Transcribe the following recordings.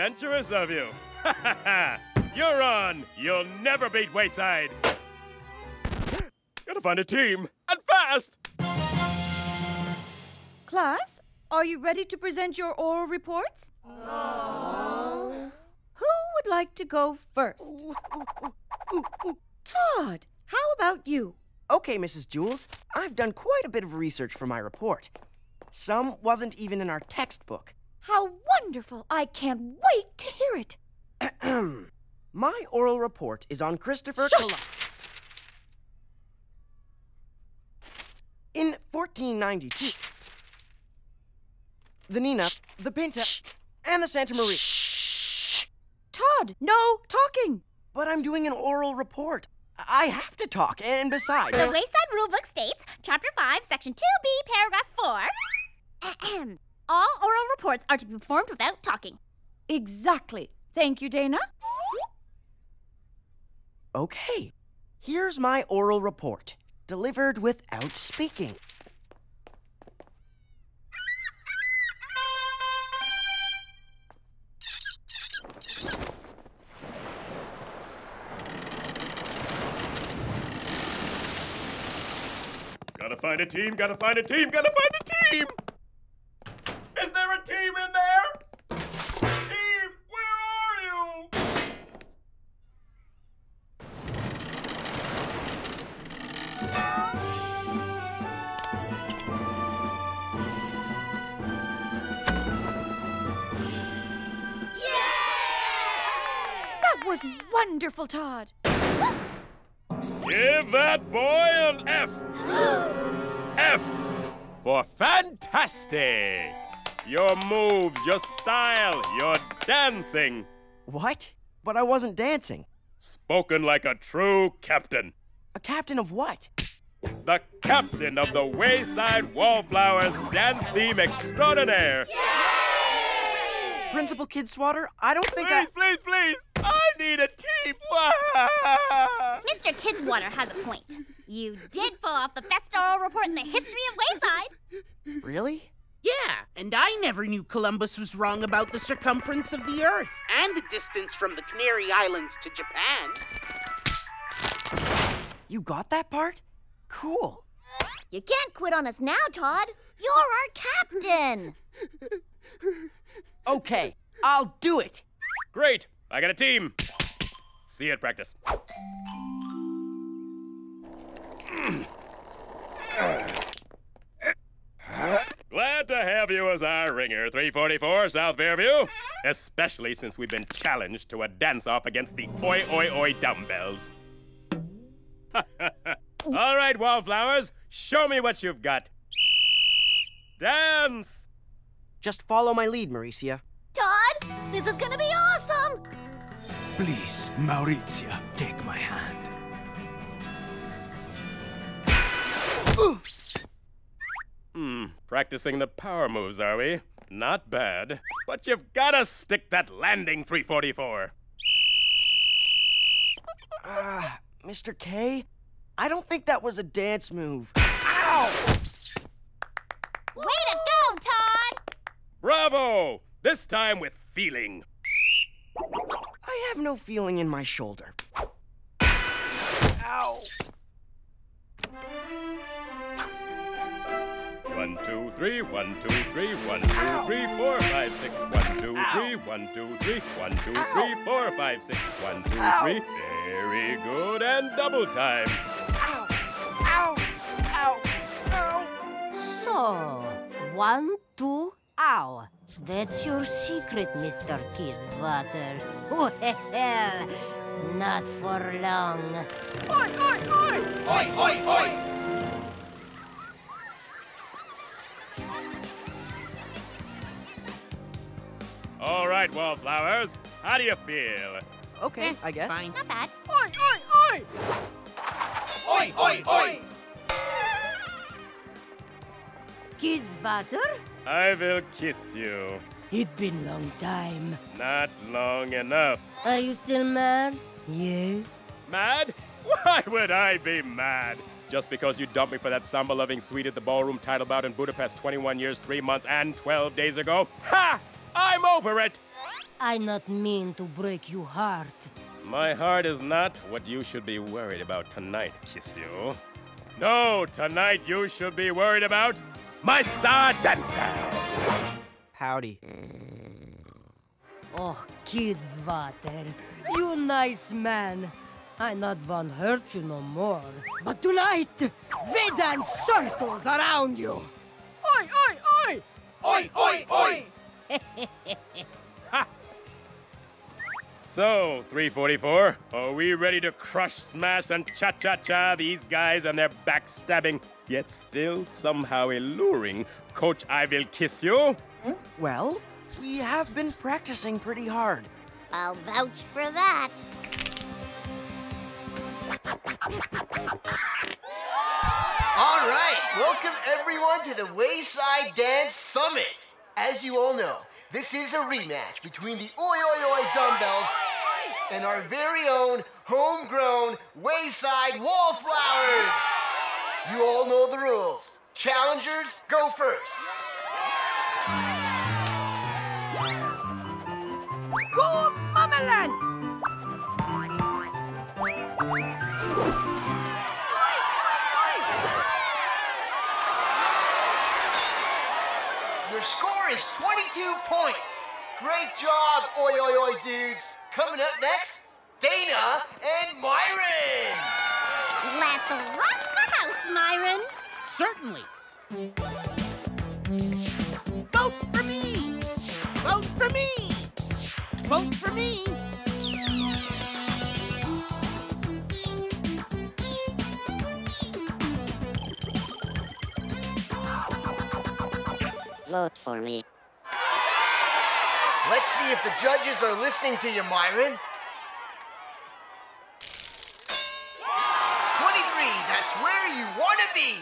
adventurous of you. You're on. You'll never beat Wayside. Gotta find a team, and fast! Class, are you ready to present your oral reports? Who would like to go first? Todd, how about you? Okay, Mrs. Jewls, I've done quite a bit of research for my report. Some wasn't even in our textbook. How wonderful! I can't wait to hear it. my oral report is on Christopher Shush! Columbus. In 1492, the Nina, the Pinta, and the Santa Maria. Todd, no talking. But I'm doing an oral report. I have to talk, and besides. The Wayside Rulebook states, Chapter 5, Section 2B, Paragraph 4. Ahem. All oral reports are to be performed without talking. Exactly. Thank you, Dana. Okay, here's my oral report, delivered without speaking. Gotta find a team, gotta find a team, gotta find a team! Is there team in there? Team, where are you? That was wonderful, Todd. Give that boy an F. F for fantastic. Your moves, your style, your dancing. What? But I wasn't dancing. Spoken like a true captain. A captain of what? The captain of the Wayside Wallflowers Dance Team Extraordinaire. Principal Kidswatter, I don't think Please, I. please, please. I need a team. Mr. Kidswatter has a point. You did pull off the best oral report in the history of Wayside. Really? Yeah, and I never knew Columbus was wrong about the circumference of the Earth and the distance from the Canary Islands to Japan. You got that part? Cool. You can't quit on us now, Todd. You're our captain. Okay, I'll do it. Great. I got a team. See you at practice. Glad to have you as our ringer, 344 South Fairview. Especially since we've been challenged to a dance off against the Oi Oi Oi dumbbells. All right, Wallflowers, show me what you've got. Dance! Just follow my lead, Maurecia. Todd, this is gonna be awesome. Please, Maurecia, take my hand. Hmm, practicing the power moves, are we? Not bad. But you've gotta stick that landing 344. Ah, Mr. K, I don't think that was a dance move. Ow! Way to go, Todd. Bravo! This time with feeling. I have no feeling in my shoulder. Ow! One, two, three, one, two, three, one, two, three, four, five, six, one, two, three, one, two, three, one, two, three, four, five, six, one, two, three. Very good, and double time. Ow! Ow! Ow! Ow! So, one, two, ow. That's your secret, Mr. Kidswatter. Well, not for long. All right, Wallflowers, how do you feel? Okay, I guess. Fine. Not bad. Kidswatter? I will kiss you. It's been long time. Not long enough. Are you still mad? Yes. Mad? Why would I be mad? Just because you dumped me for that samba loving suite at the ballroom title bout in Budapest 21 years, 3 months, and 12 days ago? Ha! I'm over it! I not mean to break your heart. My heart is not what you should be worried about tonight, Kisio. No, tonight you should be worried about my star dancers! Howdy. Oh, kids water, you nice man. I not want hurt you no more. But tonight, we dance circles around you. Oi, oi, oi! Oi, oi, oi! So, 344, are we ready to crush, smash, and cha cha cha these guys and their backstabbing, yet still somehow alluring Coach I will kiss you? Hmm? Well, we have been practicing pretty hard. I'll vouch for that. All right, welcome everyone to the Wayside Dance Summit. As you all know, this is a rematch between the Oi Oi Oi dumbbells and our very own homegrown Wayside Wallflowers. You all know the rules. Challengers, go first. Your score is 22 points. Great job, Oi Oi Oi dudes. Coming up next, Dana and Myron. Let's run the house, Myron. Certainly. Vote for me! Vote for me! Vote for me! Vote for me. Let's see if the judges are listening to you, Myron. 23, that's where you want to be.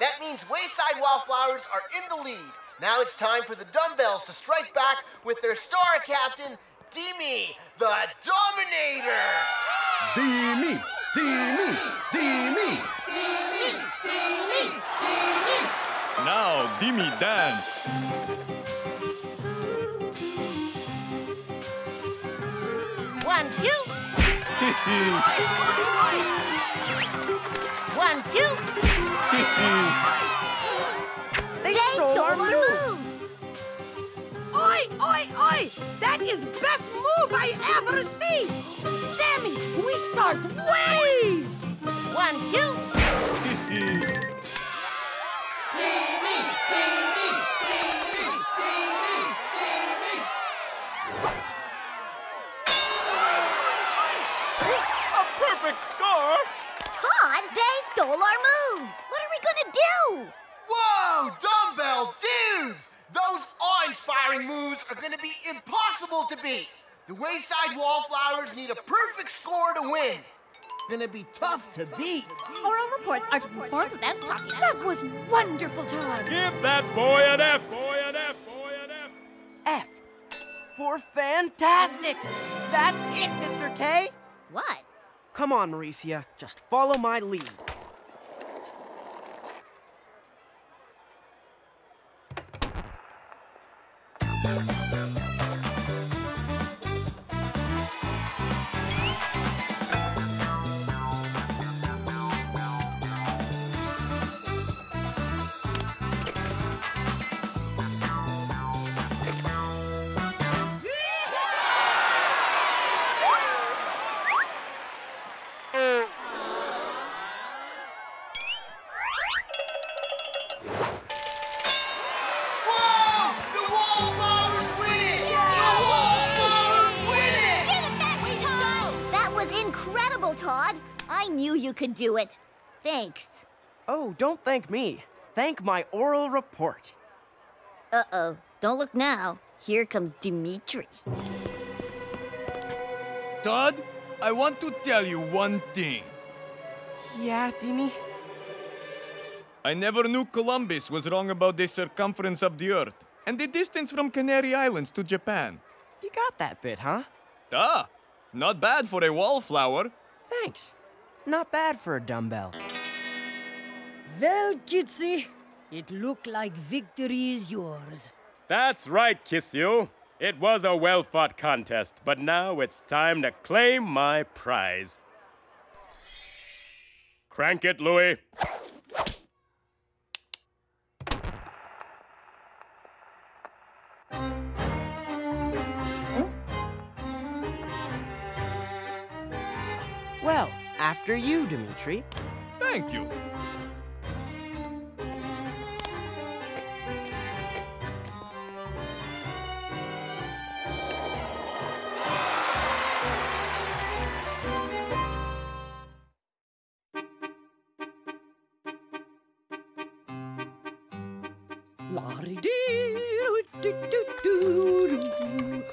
That means Wayside Wildflowers are in the lead. Now it's time for the dumbbells to strike back with their star captain, Demi, the Dominator. Dimi! Dimi! Dimi! Now, Dimi dance. One, two. One, two. They, They stole, our moves. Oi, oi, oi! That is best move I ever see! Sammy, we start wave! One, two. Gonna be tough to beat. Oral reports are to be performed without talking. That was wonderful, Todd. Give that boy an F, boy an F, boy an F. F. For fantastic. That's it, Mr. K. What? Come on, Maurecia. Just follow my lead. Todd. I knew you could do it. Thanks. Oh, don't thank me. Thank my oral report. Uh-oh. Don't look now. Here comes Dimitri. Todd, I want to tell you one thing. Yeah, Demi? I never knew Columbus was wrong about the circumference of the Earth and the distance from Canary Islands to Japan. You got that bit, huh? Duh! Not bad for a wallflower. Thanks. Not bad for a dumbbell. Well, Kitsy, it looked like victory is yours. That's right, Kiss You. It was a well fought contest, but now it's time to claim my prize. Crank it, Louie. Dimitri. Thank you. la di do do do do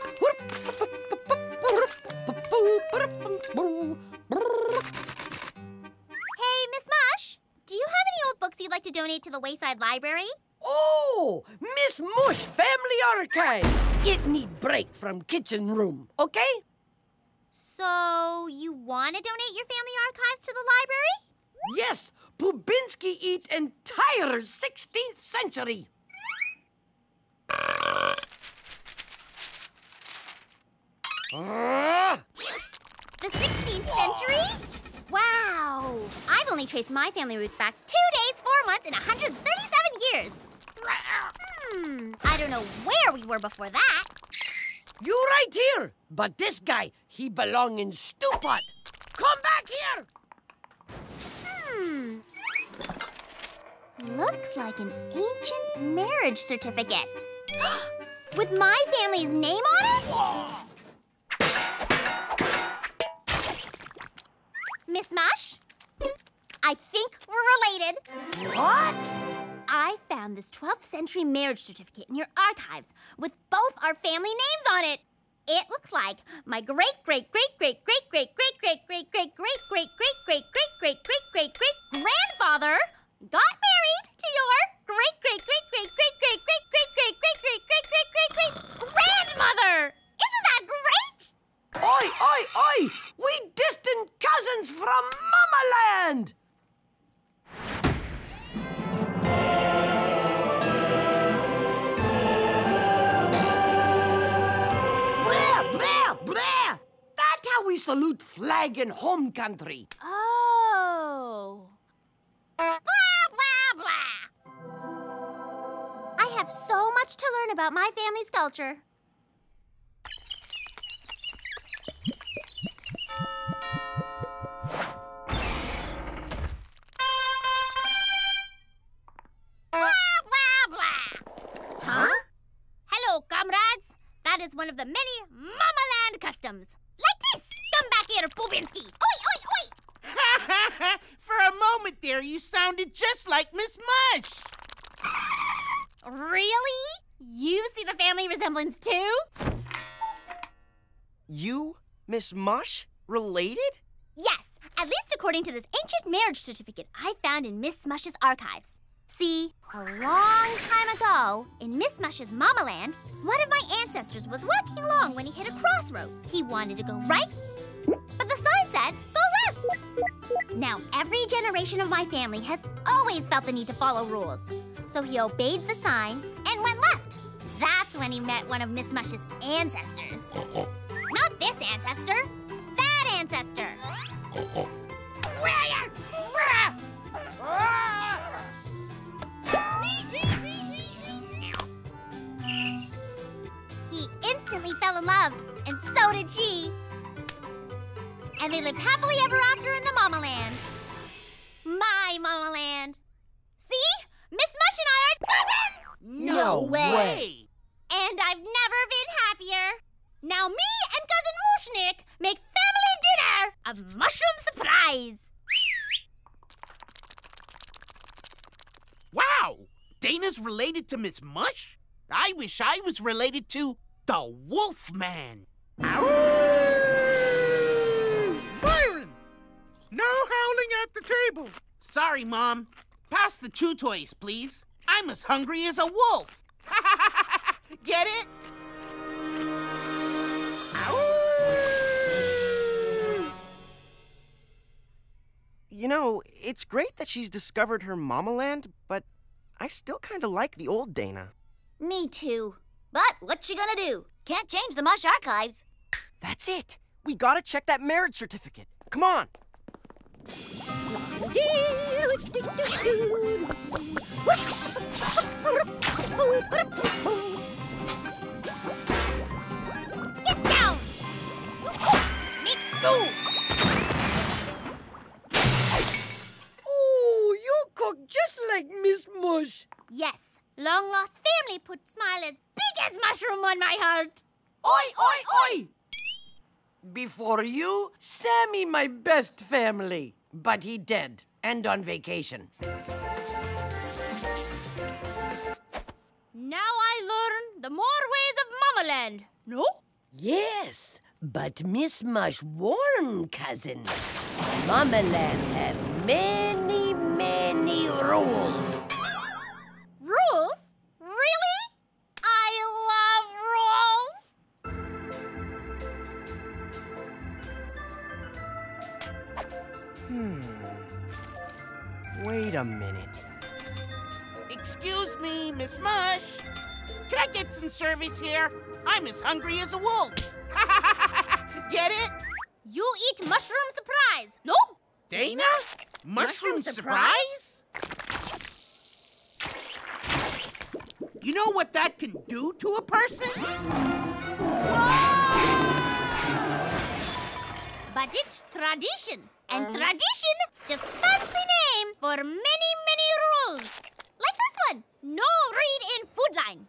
donate to the Wayside Library? Oh, Miss Mush Family Archive. It need break from kitchen room, okay? So, you want to donate your family archives to the library? Yes, Pubinsky eat entire 16th century. The 16th century? Wow! I've only traced my family roots back two days, four months, in 137 years. Hmm, I don't know where we were before that. You right here. But this guy, he belong in Stupot. Come back here. Hmm. Looks like an ancient marriage certificate. With my family's name on it? Miss Mush? I think we're related. What? I found this 12th century marriage certificate in your archives with both our family names on it. It looks like my great great great great great great great great in home country. Oh. Blah, blah, blah. I have so much to learn about my family's culture. Sounded just like Miss Mush. Really? You see the family resemblance too? You, Miss Mush, related? Yes, at least according to this ancient marriage certificate I found in Miss Mush's archives. See, a long time ago, in Miss Mush's Mamaland, one of my ancestors was walking along when he hit a crossroad. He wanted to go right, Now, every generation of my family has always felt the need to follow rules. So he obeyed the sign and went left. That's when he met one of Miss Mush's ancestors. Not this ancestor, that ancestor. He instantly fell in love, and so did she. And they lived happily ever related to Miss Mush? I wish I was related to the Wolfman. Byron! No howling at the table. Sorry, Mom. Pass the chew toys, please. I'm as hungry as a wolf. Get it? You know, it's great that she's discovered her Mamaland, but I still kind of like the old Dana. Me too. But what's she gonna do? Can't change the Mush archives. That's it. We gotta check that marriage certificate. Come on. Get down! Let's go! Like Miss Mush. Yes, long lost family put smile as big as mushroom on my heart. Oi, oi, oi! Before you, Sammy my best family. But he dead and on vacation. Now I learn the more ways of Mamaland. No? Yes, but Miss Mush warm cousin. Mamaland have many, many rules. Rules? Really? I love rules. Hmm. Wait a minute. Excuse me, Miss Mush. Can I get some service here? I'm as hungry as a wolf. get it? You eat mushroom surprise. No? Dana? Mushroom, Mushroom surprise? You know what that can do to a person? But it's tradition. And uh-huh. tradition, just fancy name for many, many rules. Like this one. No read in food line.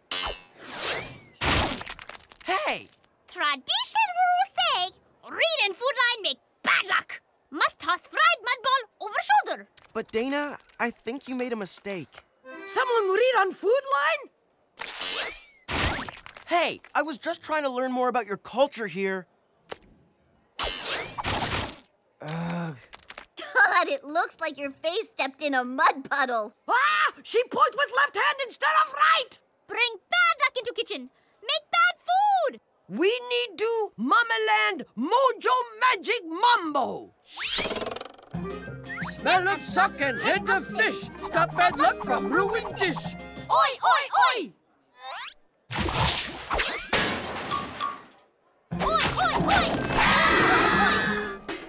Hey! Tradition rules say read in food line make bad luck. Must toss fried mud ball over shoulder. But Dana, I think you made a mistake. Someone read on food line? Hey, I was just trying to learn more about your culture here. Ugh. God, it looks like your face stepped in a mud puddle. Ah! She pulled with left hand instead of right! Bring bad luck into kitchen. Make bad food. We need do Mama Land Mojo Magic Mambo. Smell of suck and head of fish. Stop bad luck from ruined dish. Oi, oi, oi!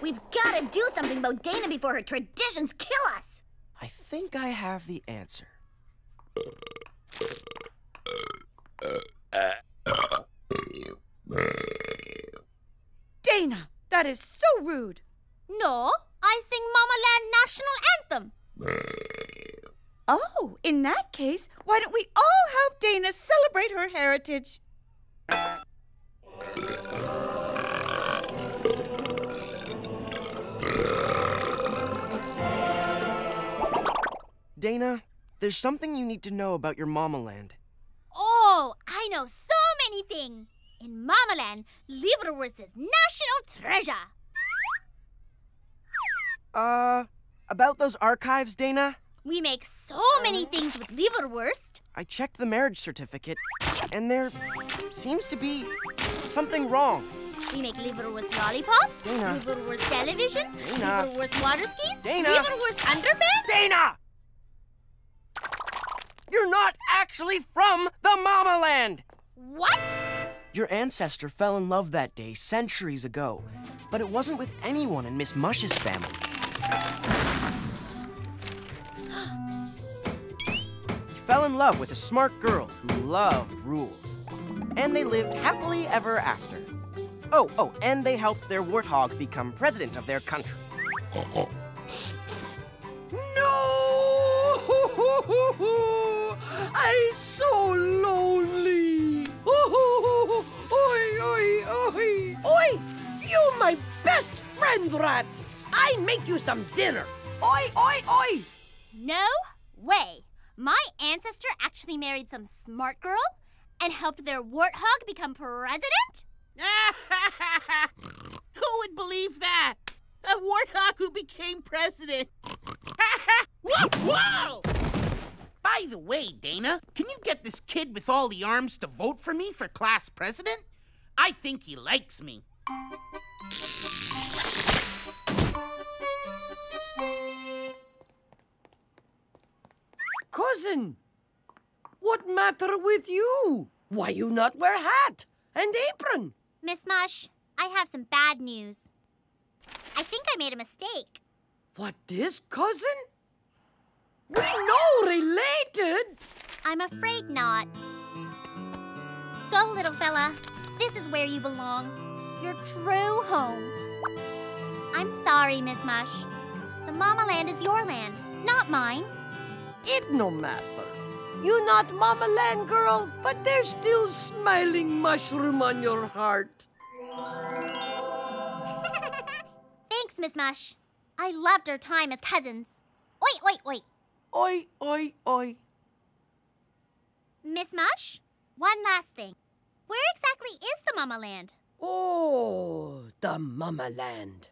We've got to do something about Dana before her traditions kill us. I think I have the answer. Dana, that is so rude. No, I sing Mamaland national anthem. Oh, in that case, why don't we all help Dana celebrate her heritage? Dana, there's something you need to know about your Mamaland. Oh, I know so many things. In Mamaland, liverwurst is national treasure. Uh, about those archives, Dana? We make so many things with liverwurst. I checked the marriage certificate, and there seems to be something wrong. We make liverwurst lollipops, Dana. liverwurst television, Dana. liverwurst water skis, Dana. liverwurst underpants. Dana! You're not actually from the Mamaland! What? Your ancestor fell in love that day centuries ago, but it wasn't with anyone in Miss Mush's family. He fell in love with a smart girl who loved rules. And they lived happily ever after. Oh, oh, and they helped their warthog become president of their country. No! I'm so lonely. Oi, oi, oi. Oi! You my best friend, rat. I make you some dinner. Oi, oi, oi. No way. My ancestor actually married some smart girl and helped their warthog become president? Who would believe that? A warthog who became president. whoa, whoa! By the way, Dana, can you get this kid with all the arms to vote for me for class president? I think he likes me. Cousin, what matter with you? Why you not wear hat and apron? Miss Mush, I have some bad news. I think I made a mistake. What, this, cousin? We know related. I'm afraid not. Go, little fella. This is where you belong. Your true home. I'm sorry, Miss Mush. The Mamaland is your land, not mine. It no matter. You not Mamaland girl, but there's still smiling mushroom on your heart. Thanks, Miss Mush. I loved our time as cousins. Wait, wait, wait. Oi, oi, oi. Miss Mush, one last thing. Where exactly is the Mamaland? Oh, the Mamaland.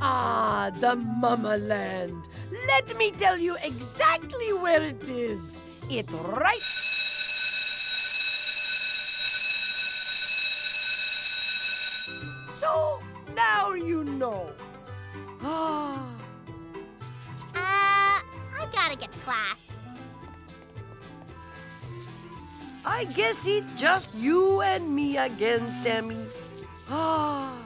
Ah, the Mamaland. Let me tell you exactly where it is. It right. So now you know. Ah. Uh, I gotta get to class. I guess it's just you and me again, Sammy. Ah.